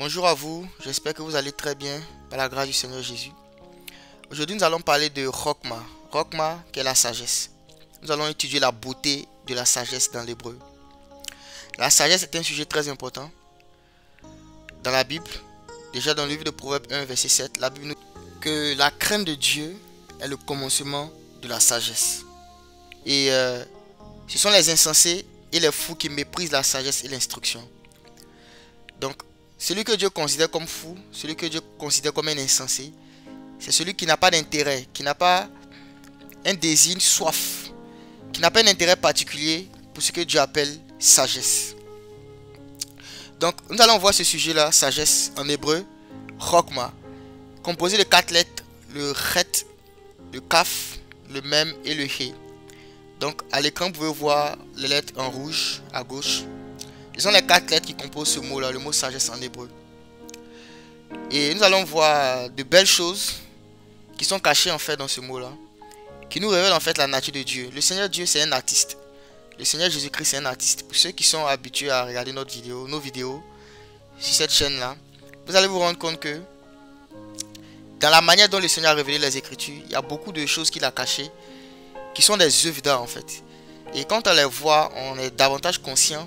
Bonjour à vous, j'espère que vous allez très bien par la grâce du Seigneur Jésus. Aujourd'hui, nous allons parler de Rokma. Rokma, qui est la sagesse? Nous allons étudier la beauté de la sagesse dans l'hébreu. La sagesse est un sujet très important. Dans la Bible, déjà dans le livre de Proverbes 1, verset 7, la Bible nous dit que la crainte de Dieu est le commencement de la sagesse. Et euh, ce sont les insensés et les fous qui méprisent la sagesse et l'instruction. Donc, celui que Dieu considère comme fou, celui que Dieu considère comme un insensé, c'est celui qui n'a pas d'intérêt, qui n'a pas un désir, soif, qui n'a pas un intérêt particulier pour ce que Dieu appelle sagesse. Donc, nous allons voir ce sujet-là, sagesse, en hébreu, chokma, composé de quatre lettres, le chet, le kaf, le mem et le he. Donc, à l'écran, vous pouvez voir les lettres en rouge à gauche. Ce sont les quatre lettres qui composent ce mot-là, le mot sagesse en hébreu. Et nous allons voir de belles choses qui sont cachées en fait dans ce mot-là, qui nous révèlent en fait la nature de Dieu. Le Seigneur Dieu, c'est un artiste. Le Seigneur Jésus-Christ, c'est un artiste. Pour ceux qui sont habitués à regarder notre vidéo, nos vidéos sur cette chaîne-là, vous allez vous rendre compte que dans la manière dont le Seigneur a révélé les Écritures, il y a beaucoup de choses qu'il a cachées qui sont des œuvres d'art en fait. Et quand on les voit, on est davantage conscient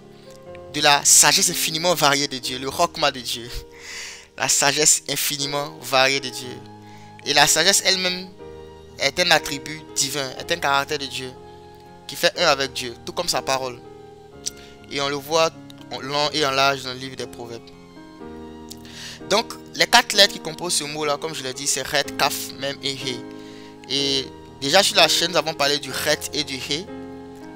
de la sagesse infiniment variée de Dieu, le rockma de Dieu. La sagesse infiniment variée de Dieu. Et la sagesse elle-même est un attribut divin, est un caractère de Dieu qui fait un avec Dieu, tout comme sa parole. Et on le voit en long et en large dans le livre des Proverbes. Donc, les quatre lettres qui composent ce mot-là, comme je l'ai dit, c'est Ret, Kaf, Mem et He. Et déjà sur la chaîne, nous avons parlé du Ret et du He,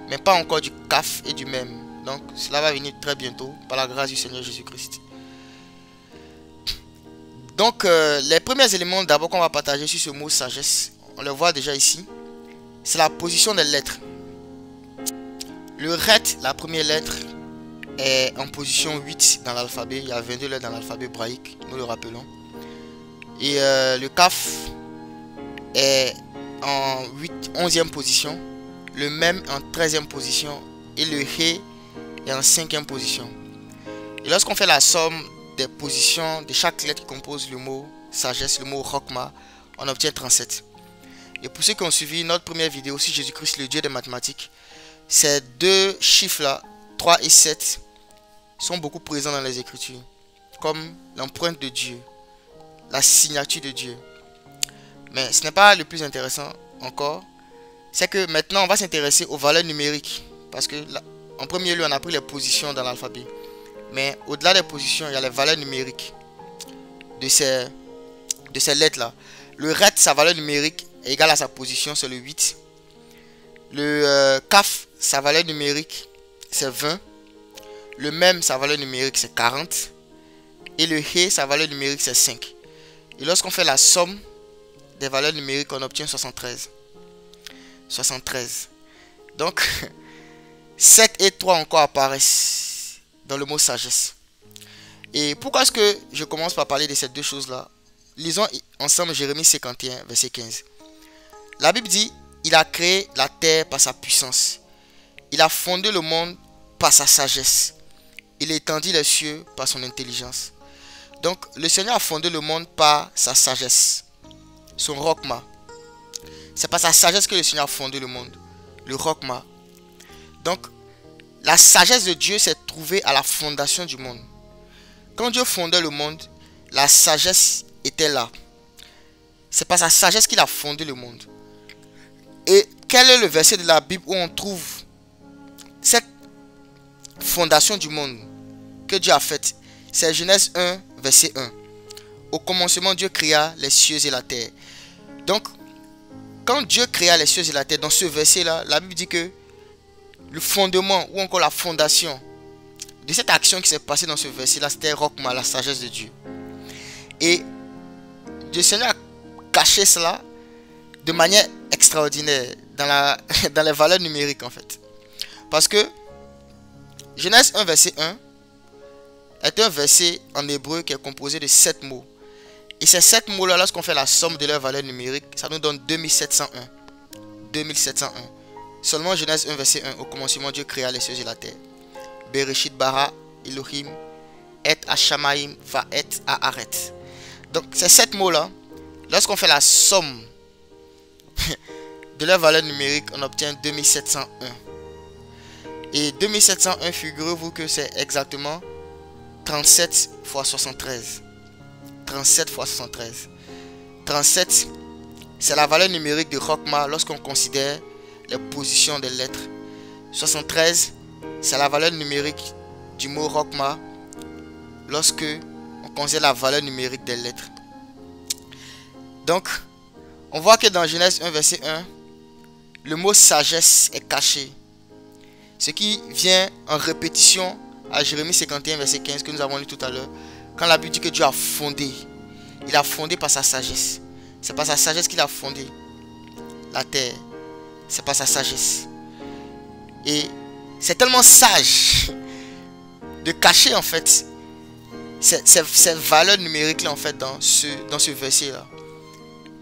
mais pas encore du Kaf et du Mem. Donc cela va venir très bientôt par la grâce du Seigneur Jésus-Christ. Donc euh, les premiers éléments d'abord qu'on va partager sur ce mot sagesse, on le voit déjà ici, c'est la position des lettres. Le ret, la première lettre, est en position 8 dans l'alphabet. Il y a 22 lettres dans l'alphabet hébraïque, nous le rappelons. Et euh, le kaf est en 8, 11e position. Le même en 13e position. Et le he en cinquième position. Et lorsqu'on fait la somme des positions de chaque lettre qui compose le mot sagesse, le mot rokma, on obtient 37. Et pour ceux qui ont suivi notre première vidéo sur Jésus-Christ, le Dieu des mathématiques, ces deux chiffres-là, 3 et 7, sont beaucoup présents dans les Écritures, comme l'empreinte de Dieu, la signature de Dieu. Mais ce n'est pas le plus intéressant encore, c'est que maintenant on va s'intéresser aux valeurs numériques, parce que en premier lieu, on a pris les positions dans l'alphabet. Mais au-delà des positions, il y a les valeurs numériques de ces, de lettres-là. Le ret, sa valeur numérique est égale à sa position, c'est le 8. Le euh, kaf, sa valeur numérique, c'est 20. Le même, sa valeur numérique, c'est 40. Et le he, sa valeur numérique, c'est 5. Et lorsqu'on fait la somme des valeurs numériques, on obtient 73. 73. Donc, 7 et 3 encore apparaissent dans le mot sagesse. Et pourquoi est-ce que je commence par parler de ces deux choses-là? Lisons ensemble Jérémie 51, verset 15. La Bible dit, il a créé la terre par sa puissance. Il a fondé le monde par sa sagesse. Il étendit les cieux par son intelligence. Donc, le Seigneur a fondé le monde par sa sagesse. Son rockma. C'est par sa sagesse que le Seigneur a fondé le monde. Le rockma. Donc, la sagesse de Dieu s'est trouvée à la fondation du monde. Quand Dieu fondait le monde, la sagesse était là. C'est par sa sagesse qu'il a fondé le monde. Et quel est le verset de la Bible où on trouve cette fondation du monde que Dieu a faite? C'est Genèse 1, verset 1. Au commencement, Dieu créa les cieux et la terre. Donc, quand Dieu créa les cieux et la terre, dans ce verset-là, la Bible dit que le fondement ou encore la fondation de cette action qui s'est passée dans ce verset-là, c'était Rockma, la sagesse de Dieu. Et Dieu Seigneur a caché cela de manière extraordinaire dans, la, dans les valeurs numériques en fait. Parce que Genèse 1, verset 1 est un verset en hébreu qui est composé de 7 mots. Et ces 7 mots-là, lorsqu'on fait la somme de leurs valeurs numériques, ça nous donne 2701. 2701. Seulement Genèse 1, verset 1. Au commencement, Dieu créa les cieux et la terre. Bereshit bara Elohim et à Shamaim, va être à Aret. Donc, ces sept mots-là, lorsqu'on fait la somme de leur valeur numérique, on obtient 2701. Et 2701, figurez-vous que c'est exactement 37 fois 73. 37 fois 73. 37, c'est la valeur numérique de Rockma lorsqu'on considère les positions des lettres. 73, c'est la valeur numérique du mot Rockma lorsque on considère la valeur numérique des lettres. Donc, on voit que dans Genèse 1, verset 1, le mot sagesse est caché. Ce qui vient en répétition à Jérémie 51, verset 15 que nous avons lu tout à l'heure. Quand la Bible dit que Dieu a fondé, il a fondé par sa sagesse. C'est par sa sagesse qu'il a fondé la terre. C'est par sa sagesse. Et c'est tellement sage de cacher en fait cette, valeur numérique là en fait dans ce, dans ce verset là.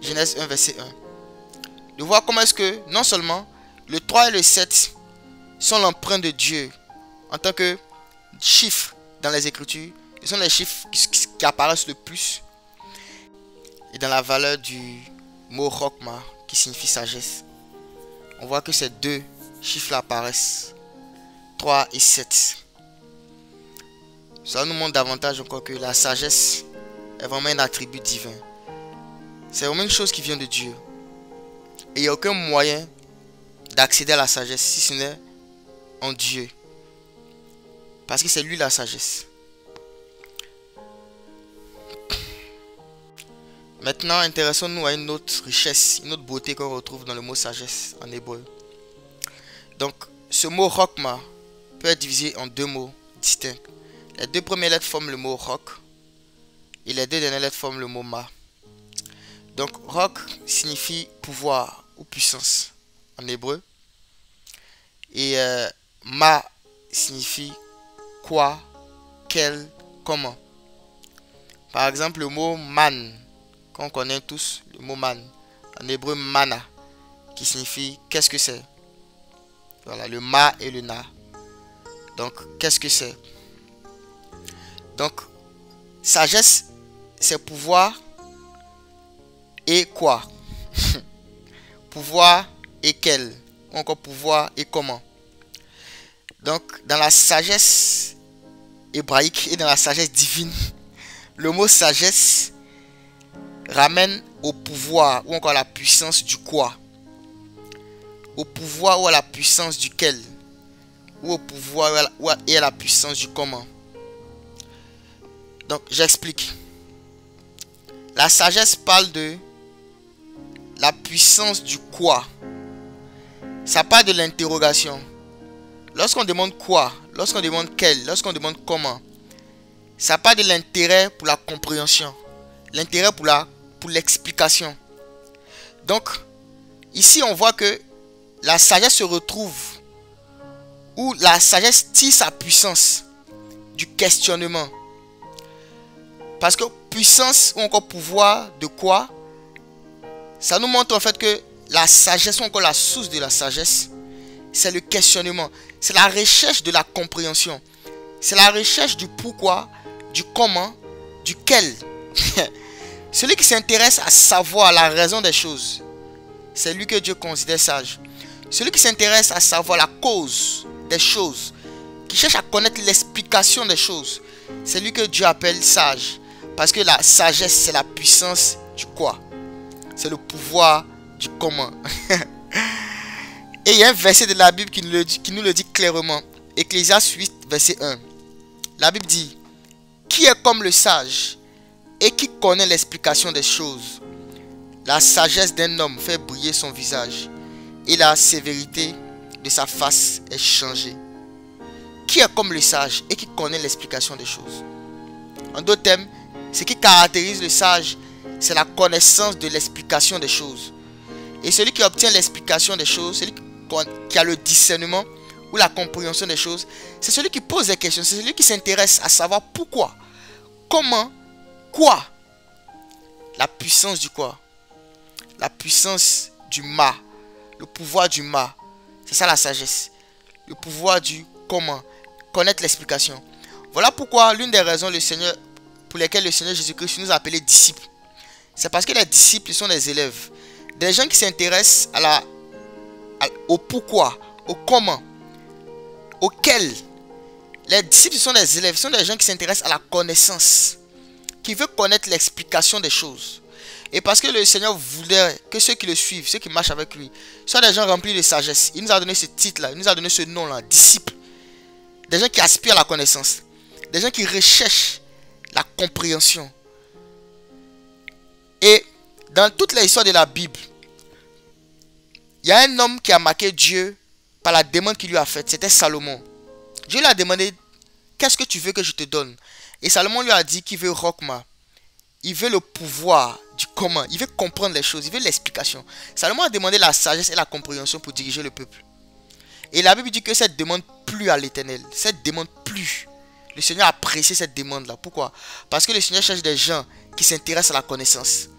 Genèse 1 verset 1. De voir comment est-ce que non seulement le 3 et le 7 sont l'empreinte de Dieu en tant que chiffres dans les Écritures. Ce sont les chiffres qui, apparaissent le plus. Et dans la valeur du mot Rokma, qui signifie sagesse, on voit que ces deux chiffres apparaissent. 3 et 7. Ça nous montre davantage encore que la sagesse est vraiment un attribut divin. C'est vraiment une chose qui vient de Dieu. Et il n'y a aucun moyen d'accéder à la sagesse si ce n'est en Dieu. Parce que c'est lui la sagesse. Maintenant, intéressons-nous à une autre richesse, une autre beauté qu'on retrouve dans le mot sagesse en hébreu. Donc, ce mot rokma peut être divisé en deux mots distincts. Les deux premières lettres forment le mot rock et les deux dernières lettres forment le mot ma. Donc, rock signifie pouvoir ou puissance en hébreu. Et euh, ma signifie quoi, quel, comment. Par exemple, le mot man, qu'on connaît tous, le mot man, en hébreu mana, qui signifie qu'est-ce que c'est? Voilà, le ma et le na. Donc, qu'est-ce que c'est? Donc, sagesse, c'est pouvoir et quoi? Pouvoir et quel? Ou encore pouvoir et comment? Donc, dans la sagesse hébraïque et dans la sagesse divine, le mot sagesse ramène au pouvoir ou encore à la puissance du quoi? Au pouvoir ou à la puissance duquel? Ou au pouvoir et à la puissance du comment? Donc, j'explique. La sagesse parle de la puissance du quoi? Ça parle de l'interrogation. Lorsqu'on demande quoi, lorsqu'on demande quel, lorsqu'on demande comment, ça part de l'intérêt pour la compréhension, l'intérêt pour la l'explication. Donc, ici on voit que la sagesse se retrouve où la sagesse tire sa puissance du questionnement. Parce que puissance ou encore pouvoir de quoi? Ça nous montre en fait que la sagesse ou encore la source de la sagesse, c'est le questionnement. C'est la recherche de la compréhension. C'est la recherche du pourquoi, du comment, du quel. Celui qui s'intéresse à savoir la raison des choses, c'est lui que Dieu considère sage. Celui qui s'intéresse à savoir la cause des choses, qui cherche à connaître l'explication des choses, c'est lui que Dieu appelle sage. Parce que la sagesse, c'est la puissance du quoi? C'est le pouvoir du comment. Et il y a un verset de la Bible qui nous le dit, clairement. Ecclésias 8, verset 1. La Bible dit, Qui est comme le sage? Et qui connaît l'explication des choses La sagesse d'un homme fait briller son visage et la sévérité de sa face est changée. Qui est comme le sage et qui connaît l'explication des choses? En d'autres termes, ce qui caractérise le sage, c'est la connaissance de l'explication des choses. Et celui qui obtient l'explication des choses, celui qui a le discernement ou la compréhension des choses, c'est celui qui pose des questions, c'est celui qui s'intéresse à savoir pourquoi, comment, quoi? La puissance du quoi? La puissance du ma, le pouvoir du ma. C'est ça la sagesse. Le pouvoir du comment, connaître l'explication. Voilà pourquoi l'une des raisons pour lesquelles le Seigneur Jésus-Christ nous a appelés disciples. C'est parce que les disciples sont des élèves. Des gens qui s'intéressent à la, au pourquoi, au comment, auquel. Les disciples sont des élèves, sont des gens qui s'intéressent à la connaissance, qui veulent connaître l'explication des choses. Et parce que le Seigneur voulait que ceux qui le suivent, ceux qui marchent avec lui, soient des gens remplis de sagesse. Il nous a donné ce titre-là, il nous a donné ce nom-là, disciples. Des gens qui aspirent à la connaissance. Des gens qui recherchent la compréhension. Et dans toute l'histoire de la Bible, il y a un homme qui a marqué Dieu par la demande qu'il lui a faite. C'était Salomon. Dieu lui a demandé, qu'est-ce que tu veux que je te donne? Et Salomon lui a dit qu'il veut Rokma. Il veut le pouvoir du comment. Il veut comprendre les choses. Il veut l'explication. Salomon a demandé la sagesse et la compréhension pour diriger le peuple. Et la Bible dit que cette demande plus à l'éternel. Cette demande plus. Le Seigneur a apprécié cette demande-là. Pourquoi? Parce que le Seigneur cherche des gens qui s'intéressent à la connaissance.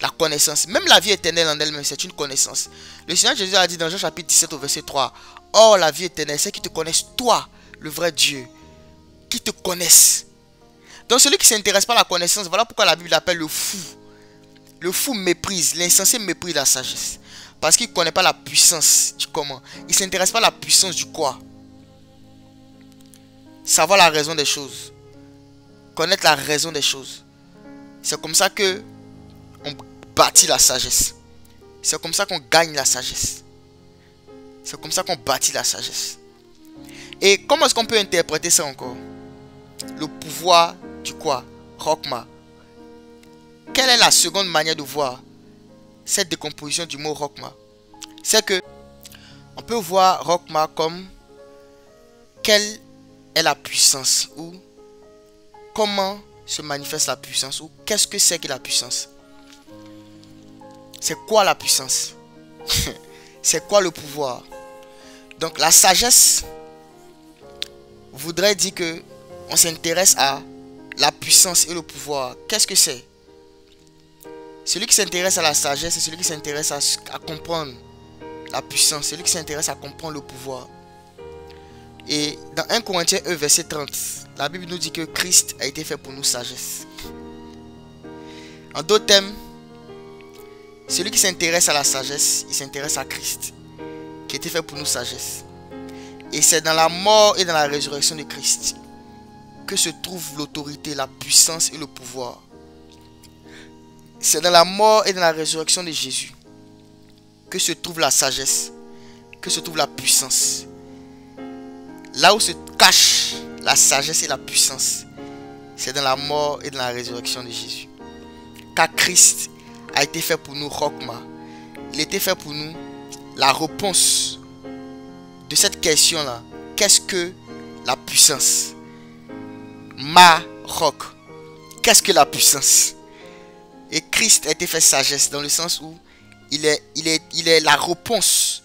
La connaissance. Même la vie éternelle en elle-même, c'est une connaissance. Le Seigneur Jésus a dit dans Jean chapitre 17 au verset 3. Or, la vie éternelle, c'est qu'ils te connaissent, toi, le vrai Dieu. Qui te connaissent. Donc, celui qui ne s'intéresse pas à la connaissance, voilà pourquoi la Bible l'appelle le fou. Le fou méprise, l'insensé méprise la sagesse. Parce qu'il ne connaît pas la puissance du comment. Il ne s'intéresse pas à la puissance du quoi. Savoir la raison des choses. Connaître la raison des choses. C'est comme ça que on bâtit la sagesse. C'est comme ça qu'on gagne la sagesse. C'est comme ça qu'on bâtit la sagesse. Et comment est-ce qu'on peut interpréter ça encore? Le pouvoir du quoi? Rokma. Quelle est la seconde manière de voir cette décomposition du mot Rokma? C'est que on peut voir Rokma comme quelle est la puissance ou comment se manifeste la puissance ou qu'est-ce que c'est que la puissance? C'est quoi la puissance? C'est quoi le pouvoir? Donc la sagesse voudrait dire que on s'intéresse à la puissance et le pouvoir. Qu'est-ce que c'est? Celui qui s'intéresse à la sagesse, c'est celui qui s'intéresse à, comprendre la puissance, celui qui s'intéresse à comprendre le pouvoir. Et dans 1 Corinthiens 1, verset 30, la Bible nous dit que Christ a été fait pour nous sagesse. En d'autres termes, celui qui s'intéresse à la sagesse, il s'intéresse à Christ qui était fait pour nous sagesse. Et c'est dans la mort et dans la résurrection de Christ que se trouve l'autorité, la puissance et le pouvoir. C'est dans la mort et dans la résurrection de Jésus que se trouve la sagesse, que se trouve la puissance. Là où se cache la sagesse et la puissance, c'est dans la mort et dans la résurrection de Jésus. Car Christ a été fait pour nous, Rokma. Il était fait pour nous la réponse de cette question-là. Qu'est-ce que la puissance? Ma rock. Qu'est-ce que la puissance? Et Christ a été fait sagesse dans le sens où il est la réponse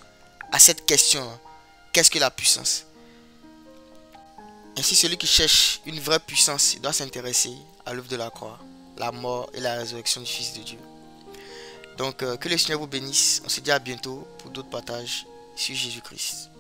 à cette question. Qu'est-ce que la puissance? Ainsi, celui qui cherche une vraie puissance doit s'intéresser à l'œuvre de la croix, la mort et la résurrection du Fils de Dieu. Donc, euh, que le Seigneur vous bénisse. On se dit à bientôt pour d'autres partages sur Jésus-Christ.